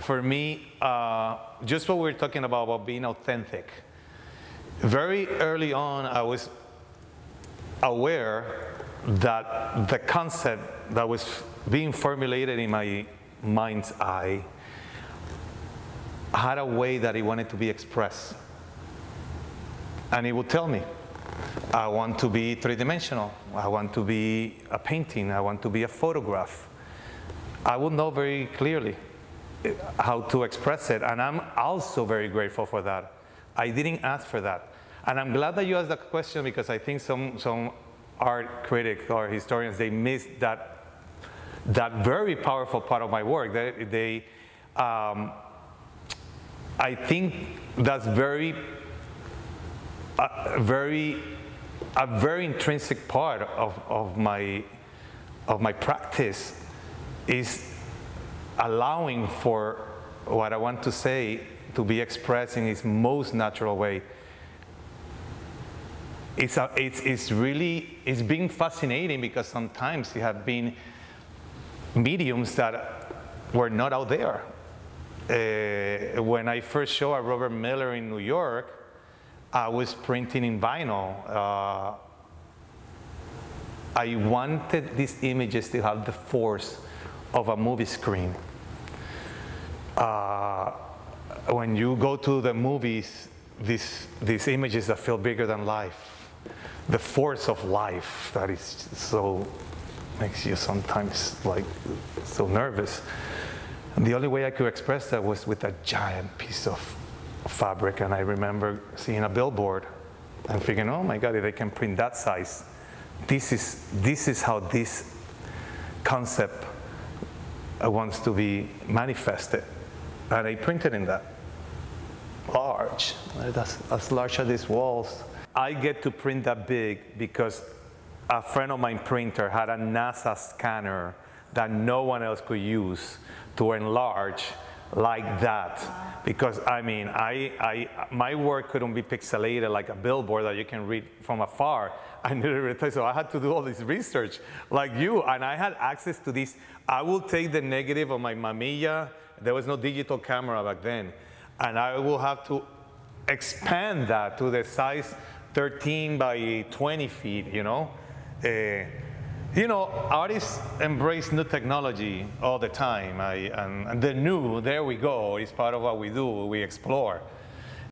For me, uh, just what we are talking about, about being authentic. Very early on, I was aware that the concept that was being formulated in my mind's eye had a way that it wanted to be expressed. And it would tell me, I want to be three-dimensional. I want to be a painting. I want to be a photograph. I would know very clearly how to express it. And I'm also very grateful for that. I didn't ask for that. And I'm glad that you asked that question because I think some, some art critics or historians, they miss that, that very powerful part of my work. They, they um, I think that's very, uh, very, a very intrinsic part of, of, my, of my practice is allowing for what I want to say to be expressed in its most natural way. It's, a, it's, it's really, it's been fascinating because sometimes there have been mediums that were not out there. Uh, when I first showed at Robert Miller in New York, I was printing in vinyl. Uh, I wanted these images to have the force of a movie screen. Uh, when you go to the movies, these, these images that feel bigger than life, the force of life that is so, makes you sometimes like so nervous. And the only way I could express that was with a giant piece of fabric. And I remember seeing a billboard and thinking, oh my God, if they can print that size, this is, this is how this concept Uh, wants to be manifested. And I printed in that. Large, as, as large as these walls. I get to print that big because a friend of mine printer had a NASA scanner that no one else could use to enlarge like that. Because I mean, I, I, my work couldn't be pixelated like a billboard that you can read from afar. I needed to, so I had to do all this research like you, and I had access to this. I will take the negative of my Mamiya There was no digital camera back then. And I will have to expand that to the size 13 by 20 feet, you know? Uh, you know, artists embrace new technology all the time. I, and, and the new, there we go, is part of what we do, we explore.